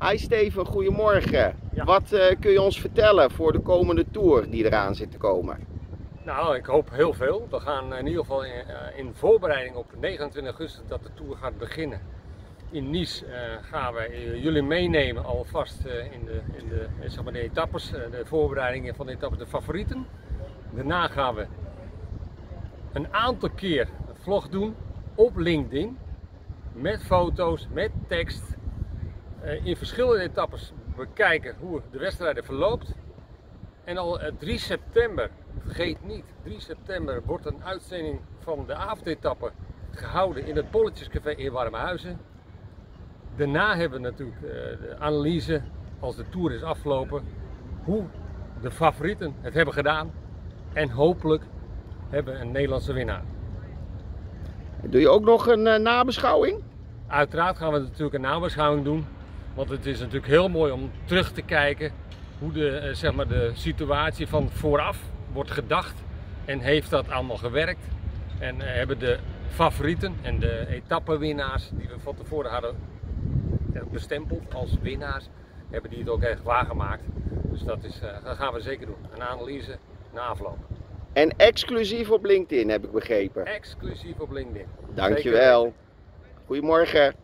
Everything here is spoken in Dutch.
Hi Steven, goedemorgen. Ja. Wat eh, kun je ons vertellen voor de komende tour die eraan zit te komen? Nou, ik hoop heel veel. We gaan in ieder geval in, eh, in voorbereiding op 29 augustus dat de tour gaat beginnen. In Nice eh, gaan we eh, jullie meenemen alvast eh, in, de, in de, eh, zeg maar de etappes, eh, de voorbereidingen van de etappes, de favorieten. Daarna gaan we een aantal keer een vlog doen op LinkedIn. Met foto's, met tekst. Eh, in verschillende etappes bekijken hoe de wedstrijden verloopt. En al eh, 3 september, vergeet niet, 3 september wordt een uitzending van de avondetappe gehouden in het Bolletjescafé in Warmhuizen. Daarna hebben we natuurlijk eh, de analyse, als de Tour is afgelopen, hoe de favorieten het hebben gedaan. En hopelijk hebben we een Nederlandse winnaar. Doe je ook nog een eh, nabeschouwing? Uiteraard gaan we natuurlijk een nabeschouwing doen. Want het is natuurlijk heel mooi om terug te kijken hoe de, eh, zeg maar de situatie van vooraf wordt gedacht. En heeft dat allemaal gewerkt? En eh, hebben de favorieten en de etappenwinnaars die we van tevoren hadden bestempeld als winnaars, hebben die het ook echt waargemaakt. Dus dat, is, eh, dat gaan we zeker doen. Een analyse na afloop. En exclusief op LinkedIn heb ik begrepen. Exclusief op LinkedIn. Dankjewel. Goedemorgen.